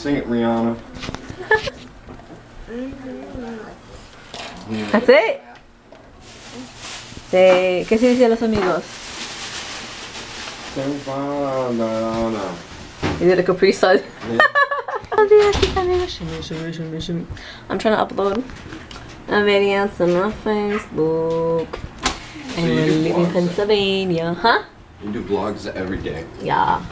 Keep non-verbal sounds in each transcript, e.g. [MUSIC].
Sing it, Rihanna. [LAUGHS] That's it. Say, ¿qué se dice a los amigos? You did a Capri Sun. [LAUGHS] I'm trying to upload a video on my Facebook. And you we're leaving? Pennsylvania. Huh? You do vlogs every day. Yeah.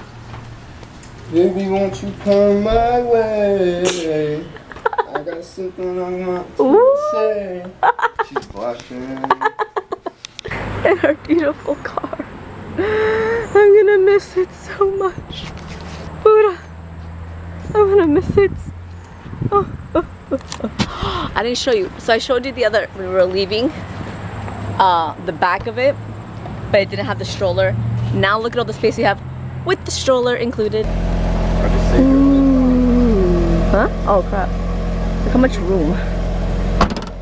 Baby, won't you come my way? I got something I want to Ooh. say. She's blushing. in our beautiful car. I'm gonna miss it so much. Buddha, I'm gonna miss it. Oh, oh, oh, oh. I didn't show you. So I showed you the other, we were leaving uh, the back of it, but it didn't have the stroller. Now look at all the space we have with the stroller included. I just say you Huh? Oh crap. Look how much room.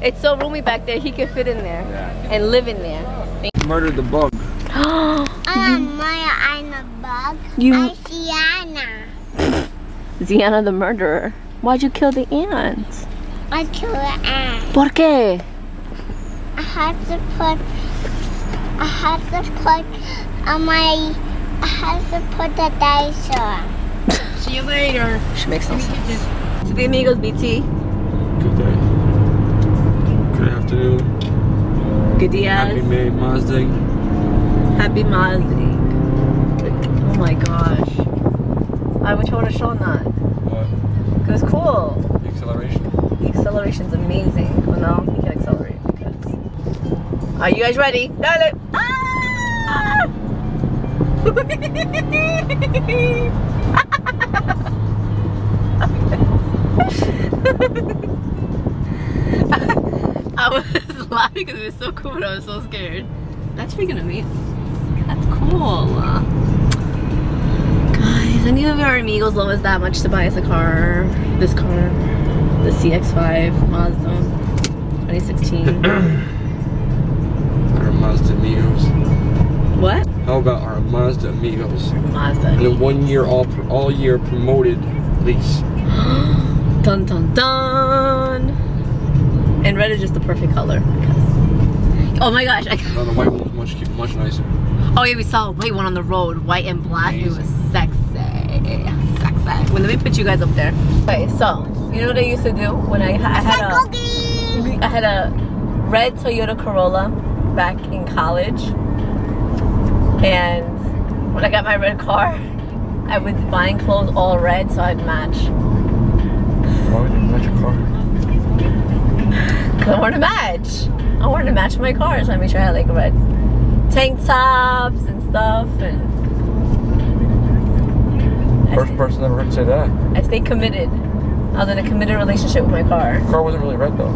It's so roomy back there, he can fit in there Yeah. and live in there. Murdered the bug. [GASPS] I'm Maya, I'm a bug. You- I'm Sienna. [LAUGHS] Ziana the murderer. Why'd you kill the ants? I kill an ant. ¿Por qué? I have to put, I have to put on my, I have to put the dinosaur. See you later. She makes no sense. To the amigos, BT. Good day. Good afternoon. Good dias. Happy May Mazda. Happy Mazda. Oh my gosh. I wish I would have shown that. What? It was cool. The acceleration. The acceleration's amazing. Well, no, you can accelerate because. Are you guys ready? Dale! Ah! [LAUGHS] [LAUGHS] I was [LAUGHS] laughing because it was so cool, but I was so scared. That's freaking amazing. That's cool. Guys, I knew our amigos love us that much to buy us a car. This car. The CX-5 Mazda 2016. [CLEARS THROAT] Our Mazda Amigos. what? How about our Mazda Amigos? Mazda. And a one year all all year promoted lease. [GASPS] Dun dun dun. And red is just the perfect color. because- Oh my gosh. I, No, the white one was much much nicer. oh yeah, we saw a white one on the road, white and black. It was sexy. Sexy. Well, let me put you guys up there. Okay, so you know what I used to do when I, I had a Cookie. I had a red Toyota Corolla back in college. And when I got my red car, I was buying clothes all red so I'd match. Why would you match your car? Cause I wanted to match. I wanted to match my car, so I made sure I had like red tank tops and stuff. And First person ever heard say that. I stayed committed. I was in a committed relationship with my car. The car wasn't really red though.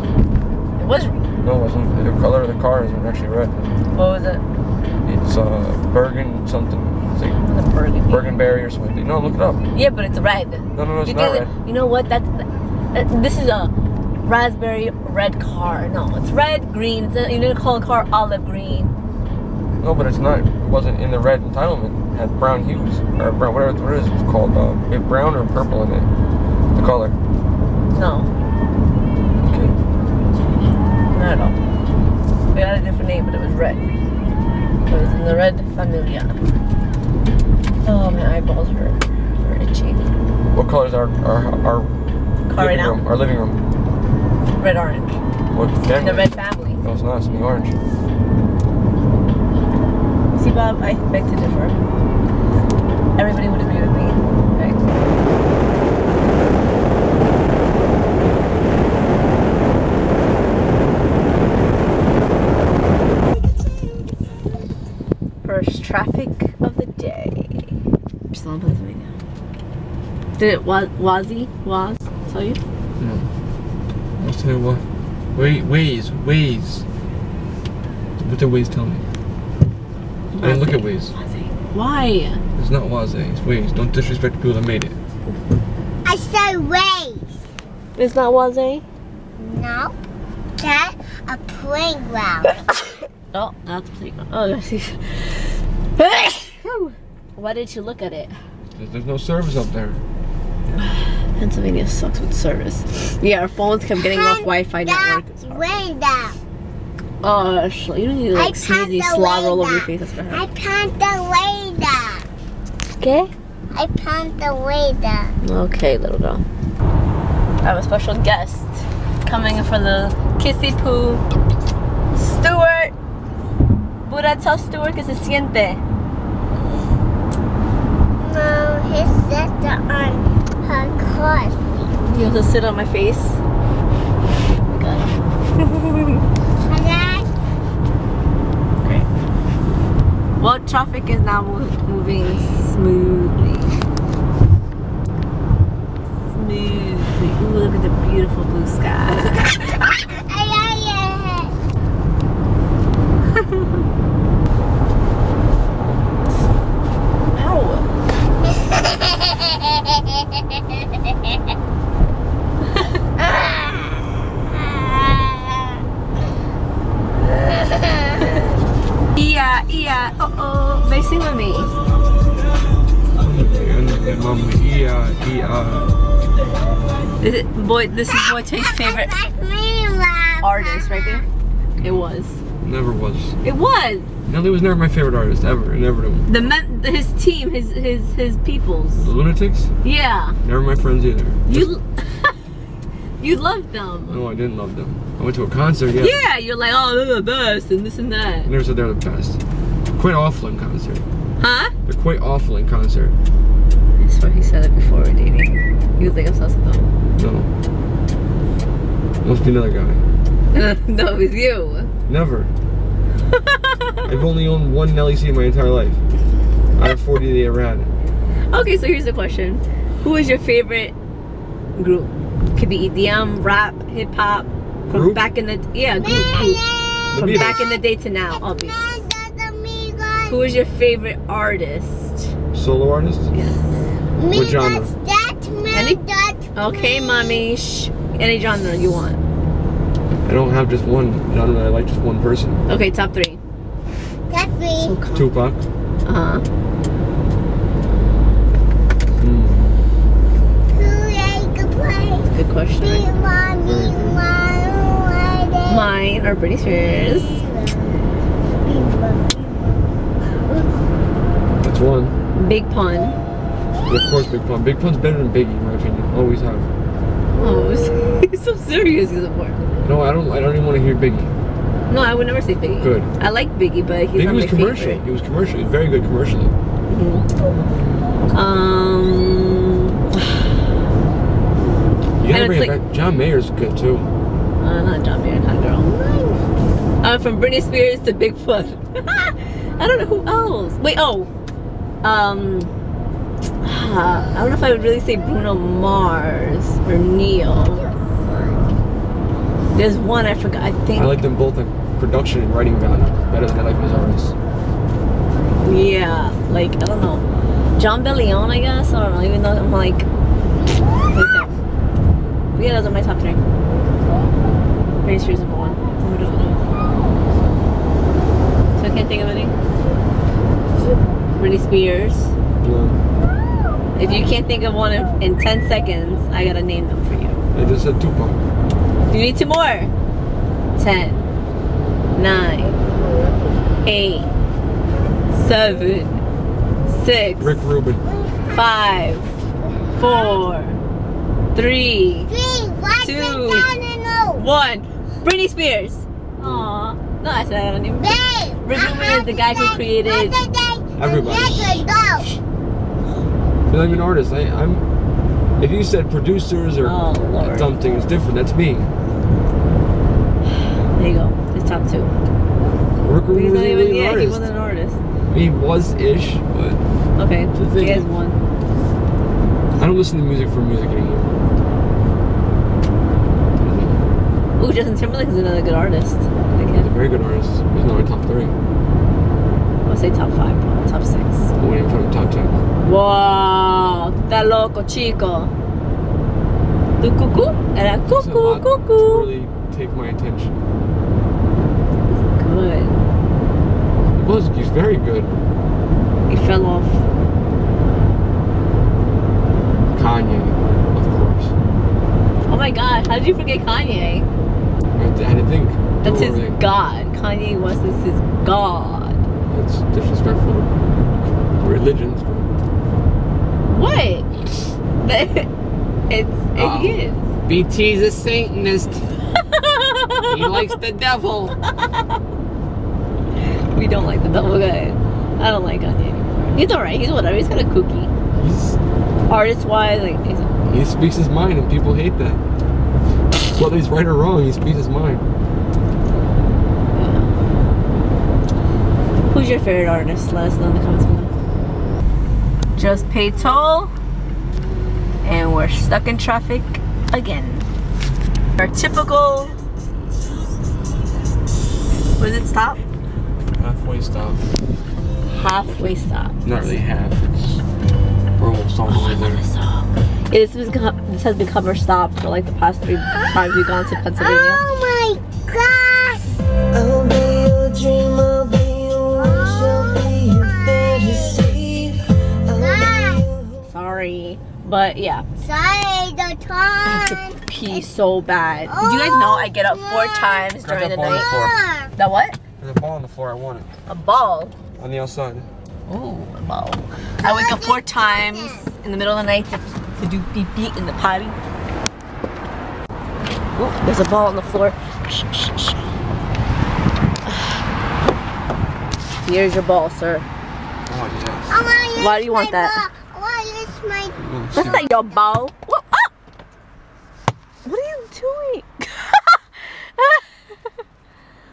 It was No, it wasn't. The color of the car isn't actually red. what was it? It's uh Bergen something. It's like was. Bergenberry or something. No, look it up. Yeah, but it's red. No, no, no, it's you not red. you know what? That's that, this is a raspberry red car. No, it's red, green. It's a, you need to call a car olive green. No, but it's not. It wasn't in the red entitlement. It had brown hues or brown, whatever what it is. It's called. Uh, it brown or purple in it. The color. No, Okay. not at all. We had a different name, but it was red. Was in the red familia. Oh, my eyeballs hurt. They're itchy. What color is our our our Car right living now? room? Our living room. Red orange. What family? the red family. It's not. It's in the orange. See, Bob, I beg to differ. Everybody would agree with Did it was Wazi was tell you? No. I'll tell you what. Wait, Waze, Waze. What did Waze tell me? I didn't look at Waze. Wazi. Why? It's not Waze, it's Waze. Don't disrespect the people that made it. I said waves. It's not Wazi. No, that's a playground. [COUGHS] Oh, that's a playground. Oh, [LAUGHS] I see. [COUGHS] Why did you look at it? There's, there's no service up there. Pennsylvania sucks with service. Yeah, our phones kept getting off Wi-Fi network. It's hard. Window. Oh, you don't need to like sneeze passed these the slobber all over your face. That's what I happened. found the radar. Okay. I found the radar. Okay, little girl. I have a special guest coming for the kissy poo. Stuart. Buddha, tell Stuart que se siente. No, his sister on her. You have to sit on my face. Oh. And Great. Well, traffic is now moving smoothly. Smoothly. Ooh, look at the beautiful blue sky. [LAUGHS] Yeah, yeah. Uh oh. They sing with me. And mommy, yeah, yeah. This is, boy, this is Boy Tate's favorite artist right there. It was. Never was. It was. Nelly was never my favorite artist ever. Never. The The men, his team, his his his peoples. Lunatics. Yeah. Never my friends either. You [LAUGHS] you loved them. No, I didn't love them. I went to a concert. Yeah. Yeah, you're like, oh, they're the best and this and I that. never said they're the best. Quite awful in concert. Huh? They're quite awful in concert. I swear he said it before we're dating. Was like obsessed with them. No. Must be another guy. [LAUGHS] no, it was you. Never. [LAUGHS] I've only owned one Nelly C in my entire life. Out of 40 they ever had. Okay, so here's the question: Who is your favorite group? Could be EDM, rap, hip hop, from Group? back in the yeah group, group. From back in the day to now. Beatles. Who is your favorite artist? Solo artist? Yes. What genre? Any- Okay, mommy. Shh. Any genre you want. I don't have just one genre. I like just one person. Okay, top three. Tupac. Uh huh. Hmm. Who like a play? Good question. Right? Mine are Britney Spears. One. Big Pun. Of course, Big Pun. Big Pun's better than Biggie, in my opinion. Always have. Oh, [LAUGHS] he's so serious. He's important. No, I don't. I don't even want to hear Biggie. No, I would never say Biggie. Good. I like Biggie, but he's Biggie not was my commercial. favorite. He was commercial. He was very good commercially. Mhm. Um, You gotta bring it back. John Mayer's good too. uh, not John Mayer, kind of girl. Uh, from Britney Spears to Bigfoot. [LAUGHS] I don't know who else. Wait, oh, um, [SIGHS] I don't know if I would really say Bruno Mars or Neil. There's one I forgot. I think. I like them both in production and writing value better than I like as artists. Yeah, like I don't know, Jon Bellion, I guess. I don't know. Even though I'm like, okay. But yeah, those are my top three. Britney Spears number one. So I can't think of any. Britney Spears. No, If you can't think of one in, in ten seconds, I gotta name them for you. I just said Tupac. You need two more. Ten, nine, eight, seven, six, Rick Rubin. five, four, three, Two. one. Britney Spears. Aw. No, I said I don't even. Rick Rubin is the guy who created. Everybody. You're not even an artist. I, I'm. If you said producers or Oh, something, it's different. That's me. There you go. His top two. Rick He's wasn't even. really an he artist. wasn't an artist. He was ish, but Okay. the thing. He has one. I don't listen to music for music anymore. Ooh, Justin Timberlake is another good artist. Like He's a very good artist. He's not my top three. Say top five, top six. I wouldn't even put top ten. Wow, está loco, chico. Tu cucú? Era It's lot to really take my attention. Good. He was. He's very good. He fell off. Kanye, of course. Oh my god, how did you forget Kanye? I had to think. That's his god. Kanye West is his god. That's disrespectful. Religions. What? [LAUGHS] it's it ah. is. BT's a Satanist. he likes the devil. [LAUGHS] We don't like the devil guy. I don't like Kanye anymore. He's alright. He's whatever. He's kind of kooky. He's, Artist wise, like he's. he speaks his mind and people hate that. Whether he's right or wrong, he speaks his mind. Who's your favorite artist? Let us know in the comments below. Just paid toll, and we're stuck in traffic again. Our typical. Where does it stop? Halfway stop. Halfway stop. Not really half. It's we're almost all the oh, way there. This song. Yeah, this, has become, this has become our stop for like the past three times we've gone to Pennsylvania. Oh But yeah, Sorry, the I time. have to pee so bad. Oh do you guys know I get up four times during the that ball on the night? floor. What? There's a ball on the floor. I want it. A ball. On the outside. Ooh, a ball. I wake up four times in the middle of the night to, to do pee pee in the potty. Ooh, there's a ball on the floor. Shh, shh, shh. Here's your ball, sir. Oh yes. I wanna use Why do you want my that? ball. I wanna use my. That's see. not your ball. What? Ah! What are you doing? [LAUGHS]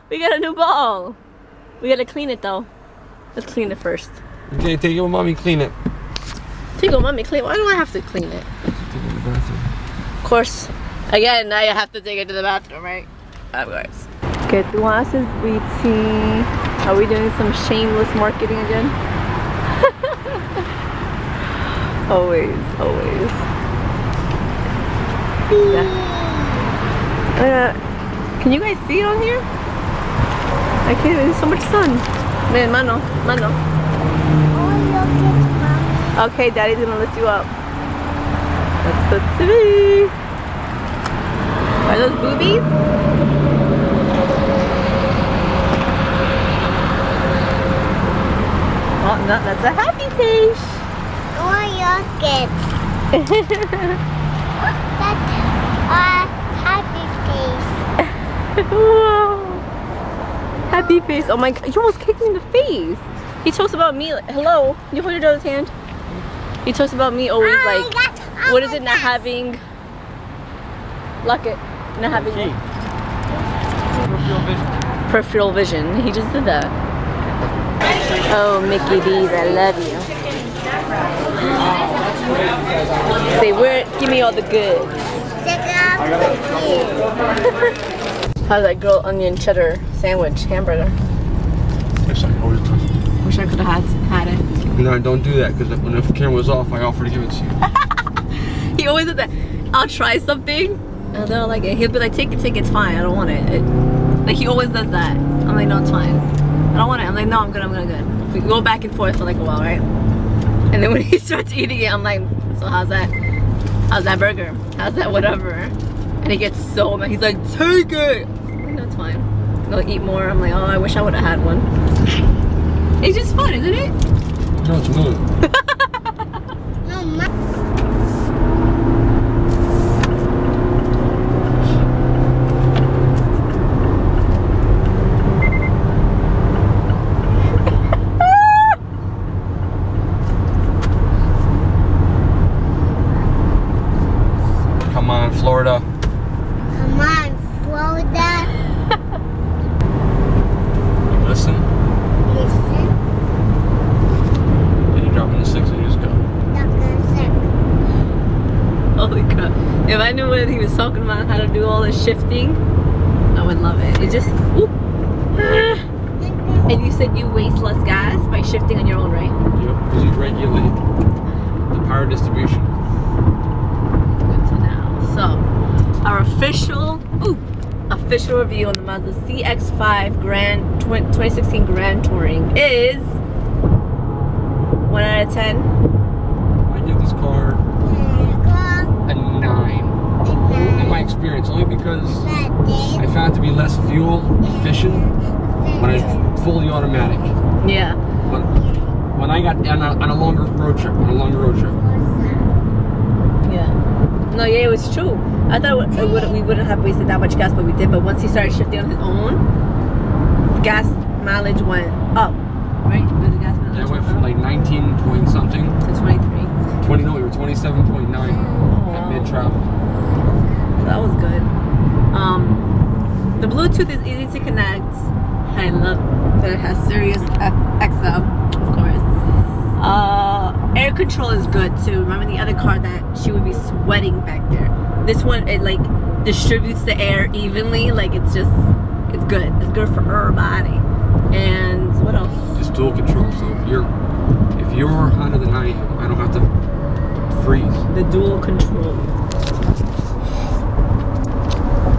we got a new ball. We gotta clean it though. Let's clean it first. Okay, take it with mommy. Clean it. Take a mommy clean. Why do I have to clean it? Take it in the bathroom. Of course, again, now you have to take it to the bathroom, right? Of course. Que tú haces, BT? Are we doing some shameless marketing again? Always, always. Yeah. Uh, can you guys see it on here? I can't, there's so much sun. Man, mano, mano. Okay, daddy's gonna lift you up. That's the city. Are those boobies? Oh, no, that's a happy fish. Oh, look at. That's a happy face. Whoa. [LAUGHS] Happy face. Oh my god, you almost kicked me in the face. He talks about me like, hello, can you hold your daughter's hand? He talks about me always Oh like, God, oh what is it, not having, lock it, not having Key. Peripheral vision. peripheral vision. He just did that. Oh, Mickey D's, I love you. Say, where, give me all the goods. Check [LAUGHS] out. How's that grilled onion cheddar sandwich hamburger? Yes, I always. Wish I could have had, had it. No, don't do that because when the camera was off, I offered to give it to you. [LAUGHS] He always does that. I'll try something, and I don't like it. He'll be like, take it, take it, it's fine. I don't want it. it. Like, he always does that. I'm like, no, it's fine. I don't want it. I'm like, no, I'm good, I'm good, I'm good. We go back and forth for like a while, right? And then when he [LAUGHS] starts eating it, I'm like, so how's that? How's that burger? How's that whatever? And he gets so mad. He's like, take it. Like, no, it's fine. Go eat more. I'm like, oh, I wish I would have had one. [LAUGHS] It's just fun, isn't it? No, it's not. [LAUGHS] No, ma- Come on, Florida. come on, Florida. Listen. Listen, Then you drop in the six and you just go. Dr. Sick. Holy crap. If I knew what he was talking about, how to do all this shifting, I would love it. It just, whoop. Ah. And you said you waste less gas by shifting on your own, right? Yep. Because you regulate the power distribution. Good to know. So, our official, ooh, official review on the Mazda CX-5 Grand 20, 2016 Grand Touring is 1 out of 10. I give this car a nine. It might experience only because I found it to be less fuel efficient when it's fully automatic. Yeah. When, when I got on a, on a longer road trip, on a longer road trip. Yeah. No, yeah, it was true. I thought it would, we wouldn't have wasted that much gas, but we did. But once he started shifting on his own, gas mileage went up. Right? Was the gas mileage Yeah, I went up from like 19 point something, to 23. 20, no, we were 27.9 at mid travel. So that was good. Um, the Bluetooth is easy to connect. I love that it has Sirius XM, of course. Uh, air control is good too. Remember the other car that she would be sweating back there. This one it like distributes the air evenly. Like it's just it's good. It's good for her body. And what else? Just dual control. So if you're if you're hotter than I am, I don't have to freeze. the dual control.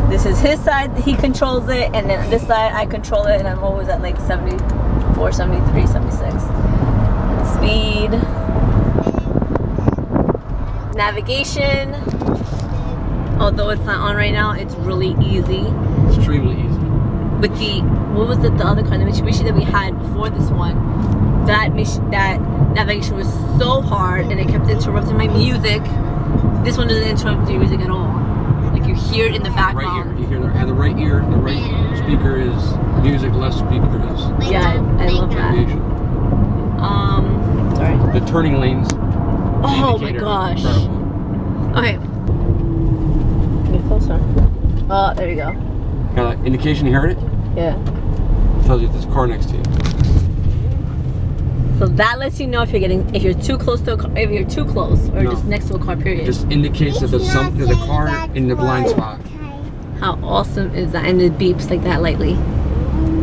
This is his side, he controls it, and then this side I control it, and I'm always at like 74, 73, 76. Speed. Navigation. Although it's not on right now, it's really easy. Extremely easy. With the, what was it, the other car, the Mitsubishi that we had before this one, that that navigation was so hard and it kept interrupting my music. This one doesn't interrupt your music at all. Like you hear it in the Right background. ear. You hear the, and the right ear, the right speaker is music, left speaker is Yeah, I, I love that. navigation. Um, sorry. The turning lanes. Oh my gosh. incredible. Okay. Get closer. Oh, there you go. Got an indication you heard it? Yeah. It Tells you if there's a car next to you. So that lets you know if you're getting, if you're too close to a car, if you're too close, or No. just next to a car. It Period. just indicates that there's something a car in the blind spot. How awesome is that? And it beeps like that lightly.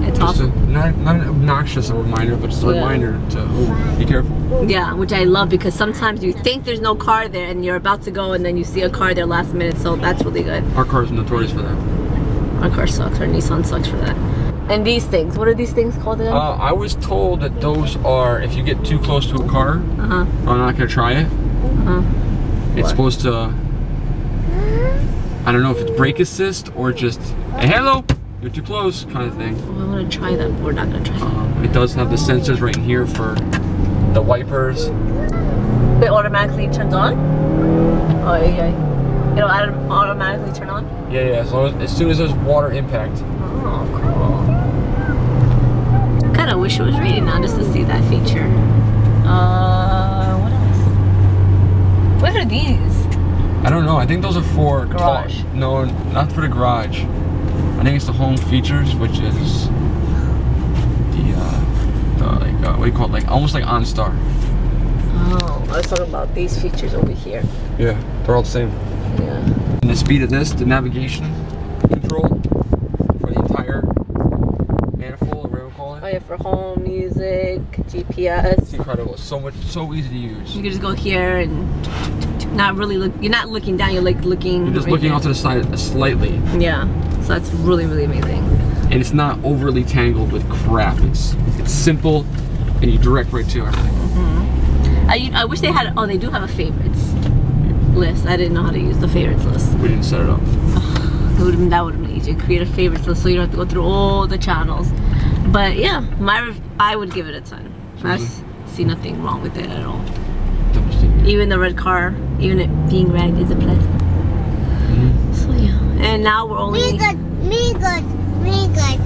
It's Just a, awesome. not, not an obnoxious reminder, but just a Yeah. reminder to oh, be careful. Yeah, which I love because sometimes you think there's no car there and you're about to go and then you see a car there last minute. So that's really good. Our car is notorious for that. Our car sucks. Our Nissan sucks for that. And these things, what are these things called again? Uh, I was told that those are if you get too close to a car. Uh huh. I'm not gonna try it. Uh-huh. It's What? supposed to. I don't know if it's brake assist or just hey, hello, you're too close kind of thing. Oh, I want to try that. but We're not gonna try that. Um, it does have the sensors right here for the wipers. It automatically turns on. Oh yeah, yeah. It'll automatically turn on. Yeah, yeah. As, long as, as soon as there's water impact. Oh, cool. Wish it was reading now just to see that feature. Uh, what else? What are these? I don't know. I think those are for Garage. no, not for the garage. I think it's the home features, which is the uh, the like uh, what do you call it? Like almost like OnStar. Oh, I was talking about these features over here. Yeah, they're all the same. Yeah. And the speed of this, the navigation control for the entire manifold, or whatever you call Oh it. yeah, for home, music, GPS. It's incredible. So much, so easy to use. You can just go here and not really look. You're not looking down. You're like looking. You're just right looking here. off to the side slightly, Yeah. So that's really really amazing. and it's not overly tangled with crap. It's it's simple, and you direct right to everything. Mm-hmm. I I wish they had. Oh, they do have a favorites list. I didn't know how to use the favorites list. We didn't set it up. It would have been that would have been easier. Create a favorites list so you don't have to go through all the channels. But yeah, my I would give it a 10. I see nothing wrong with it at all. Even the red car, even it being red is a plus. Mm. So yeah, and now we're only- Me good, me good, me good.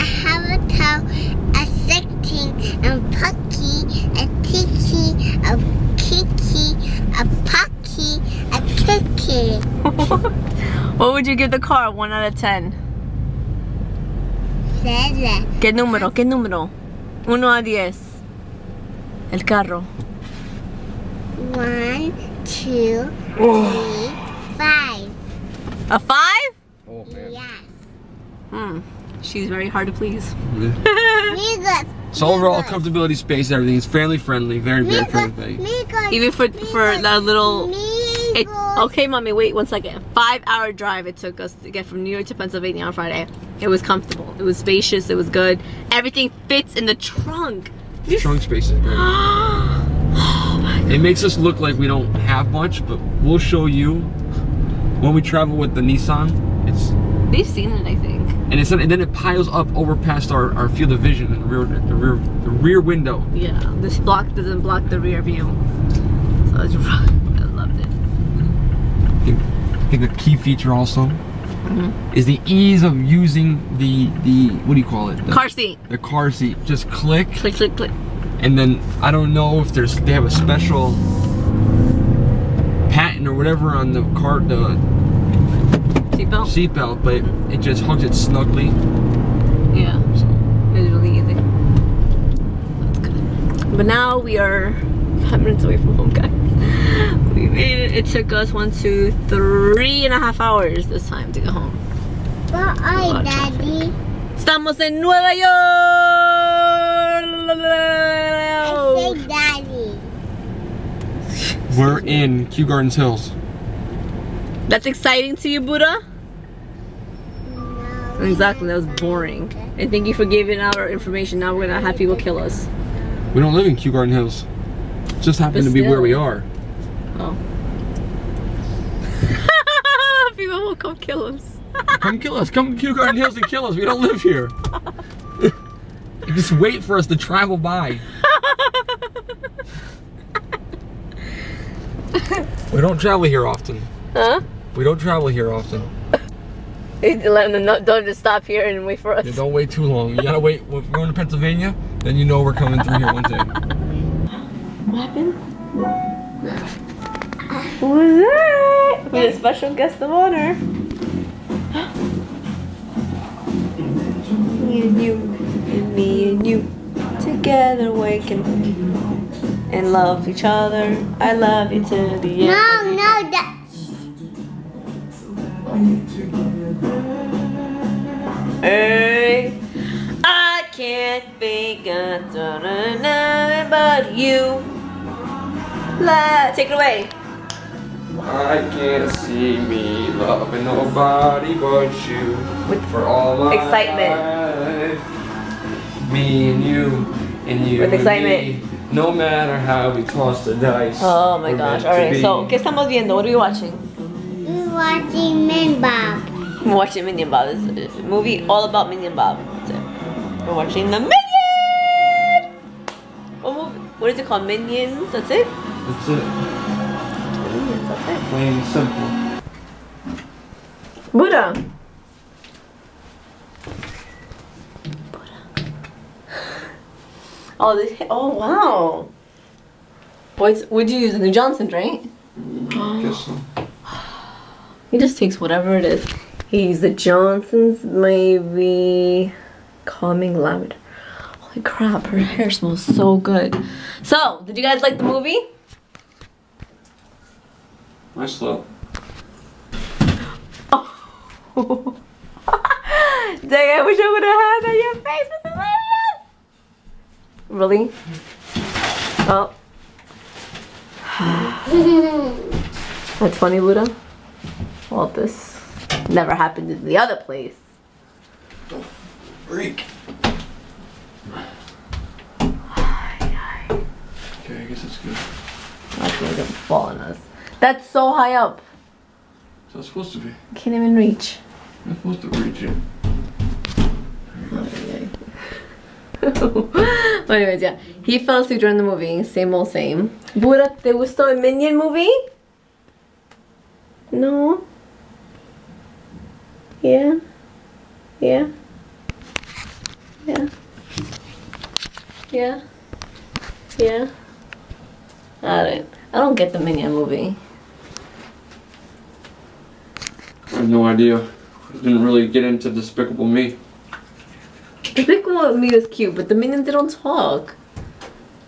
I have a towel a 16 and Pucky, a Tiki, a Kiki, a Pucky, a Kiki. [LAUGHS] what would you give the car? One out of 10? ¿Qué número? ¿Qué número? Uno a diez. El carro. One, two, three, five. A five? Oh man. Yes. Hmm. She's very hard to please. [LAUGHS] Me good. So overall, comfortability, space, everything is family friendly, very very good. friendly. Even for for that little. It, okay, mommy, wait one second. Five hour drive it took us to get from New York to Pennsylvania on Friday. It was comfortable. It was spacious. It was good. Everything fits in the trunk. You Trunk space is great. [GASPS] oh It makes us look like we don't have much, but we'll show you when we travel with the Nissan, it's They've seen it, I think. and it's and then it piles up over past our, our field of vision and the rear the rear the rear window. Yeah, this block doesn't block the rear view. So it's [LAUGHS] I loved it. I think, a key feature also Mm-hmm. is the ease of using the the what do you call it? The, Car seat. The car seat. Just click Click, click, click. and then I don't know if there's they have a special patent or whatever on the car the Seatbelt. seatbelt, but it just hugs it snugly. Yeah, So it's really easy. That's good. But now we are five minutes away from home. We made it. It took us one, two, three and a half hours this time to get home. But I, Daddy. Estamos en Nueva I York. say Daddy. we're in Kew Gardens Hills. That's exciting to you, Buddha? No. Exactly, that was boring. And thank you for giving out our information. Now we're gonna have people kill us. We don't live in Kew Garden Hills. Just happen But to be where we are. Oh. [LAUGHS] people will come kill us. [LAUGHS] Come kill us. Come to Garden Hills and kill us. We don't live here. [LAUGHS] Just wait for us to travel by. we don't travel here often. Huh? We don't travel here often. Let them know, don't just stop here and wait for us. Yeah, don't wait too long. You gotta wait. If we're going to Pennsylvania, then you know we're coming through here one day. What happened? What was that? We had a special guest of honor. [GASPS] me and you, and me and you, together waking and love each other. I love you to the end. No, no, that. Hey, I can't think of nothing but you. La, take it away. I can't see me loving nobody but you. With for all my excitement. life. Me and you and you With and excitement. me. No matter how we toss the dice. Oh my gosh. Alright, so, ¿qué estamos viendo? What are we watching? We're watching Men Bob. We're watching Minion Bob. It's a movie all about Minion Bob. That's it. We're watching the Minions! What movie? What is it called? Minions? That's it? That's it. That's it. Plain and simple. Buddha. Oh, this. Oh, wow. Boys, would you use the New Johnson's, right? Mm, guess so. He just takes whatever it is. He's the Johnson's, maybe calming loud. Holy crap, her hair smells so good. So, did you guys like the movie? Nice look. [LAUGHS] Dang, I wish I would have had that. Your face was hilarious. Really? Oh. [SIGHS] That's funny, Luda. Well, this never happened in the other place. Don't freak. [SIGHS] Okay, I guess it's good. I That's gonna fall on us. That's so high up. So it's supposed to be. Can't even reach. I'm supposed to reach it. [LAUGHS] but anyways, yeah. He fell asleep during the movie. Same old same. Buddha, ¿te gustó el Minion movie? No? Yeah? Yeah? Yeah? Yeah? Yeah? I don't, I don't get the Minion movie. I have no idea. I didn't really get into Despicable Me. Despicable Me was cute, but the Minions, they don't talk.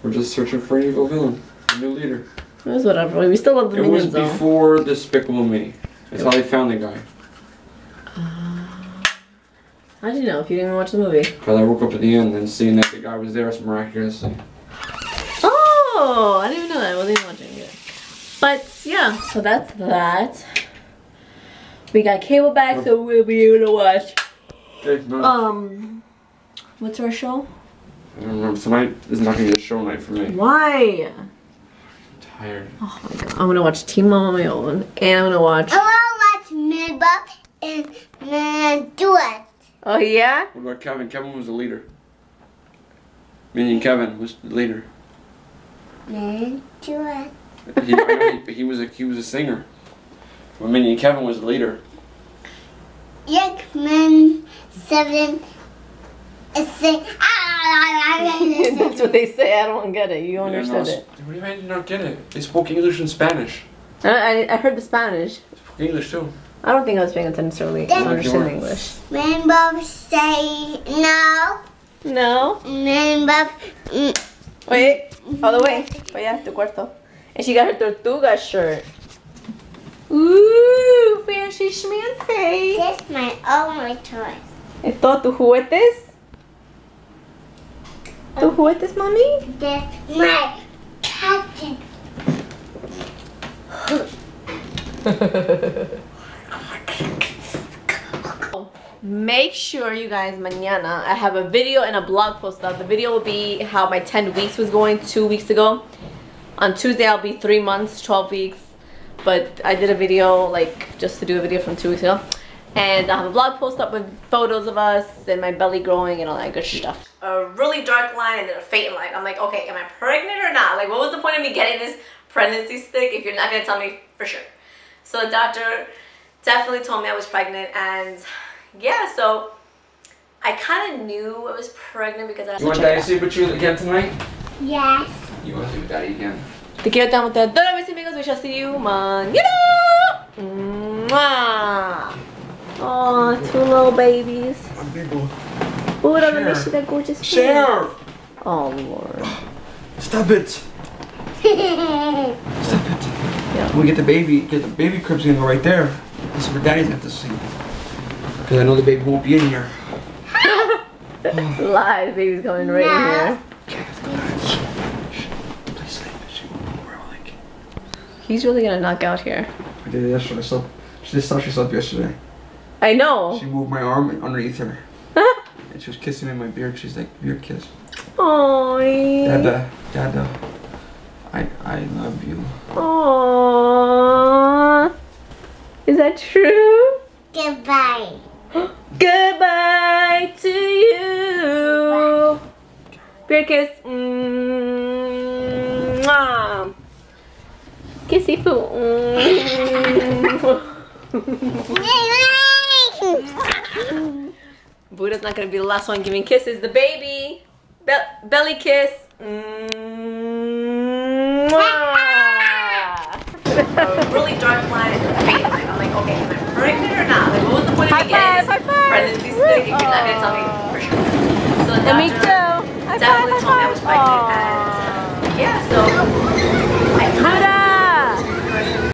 We're just searching for an evil villain, a new leader. It was whatever. We still love the It was Minions though. before Despicable Me. That's how they found the guy. Uh, How'd you know if you didn't even watch the movie? Because I woke up at the end and seeing that the guy was there it's miraculously. Oh, I didn't even know that. I wasn't even watching it. But yeah, so that's that. We got cable back, so we'll be able to watch. Um, what's our show? I don't remember. Tonight is not going to be a show night for me. Why? I'm tired. Oh my god, I'm gonna watch Teen Mom on my own, and I'm gonna watch. I want to watch man Bob and man Stuart. Oh yeah? What about Kevin? Kevin was the leader. Me and Kevin was the leader. Man Stuart. He, I he, he was a he was a singer. Well, meaning Kevin was the leader. Yuck, man seven. Is. That's what they say. I don't get it. You Yeah, no, understood s- it. What do you mean you not get it? They spoke English and Spanish. I, I, I heard the Spanish. They spoke English too. I don't think I was paying attention necessarily. I Then- understand English. Man Bob say no. No. Man Bob. mm, Wait. All the way. Mm. Oh yeah, tu cuarto. And she got her tortuga shirt. Ooh, fancy schmancy. That's my all my toys. ¿Esto tus juguetes? ¿Tus juguetes, mami? That's my captain. Make sure you guys mañana I have a video and a blog post up. The video will be how my 10 weeks was going two weeks ago. On Tuesday I'll be three months, 12 weeks. But I did a video like just to do a video from two weeks ago. And I have a blog post up with photos of us and my belly growing and all that good stuff. A really dark line and then a faint line. I'm like, okay, am I pregnant or not? Like, what was the point of me getting this pregnancy stick if you're not gonna tell me for sure? So the doctor definitely told me I was pregnant and yeah, so I kind of knew I was pregnant because I You want Daddy to sleep with you again tonight? Yes. You want to sleep with Daddy again? Te quiero tanto, te adoro, mis amigos. We shall see you mañana. Mwah. Oh, Aw, two little babies. I'm big boy. Buddha, let me Share. see that gorgeous face. Share! Oh, Lord. Stop it! [LAUGHS] Stop it! Yeah. When we get the baby, get the baby crib's gonna go right there. This is where Daddy's have to sleep. Because I know the baby won't be in here. [LAUGHS] Live baby's coming right No. in here. Please sleep. She won't move her like. He's really gonna knock out here. I did it yesterday. I slept. She just thought she slept yesterday. I know. She moved my arm underneath her. And she was kissing me in my beard. She's like, beard kiss. Oh, Dada, Dada. I, I love you. Aww. Is that true? Goodbye. [GASPS] Goodbye to you. Beard kiss. Mwah. Mm. Buddha's not gonna be the last one giving kisses. The baby. Be- belly kiss. Mwah. a really dark line in her face. Like, I'm like, okay, am I pregnant or not? Like, what was the point of me getting this pregnancy stick you're not gonna tell me for sure? [LAUGHS] So the And me too. High definitely high told me I was five. pregnant.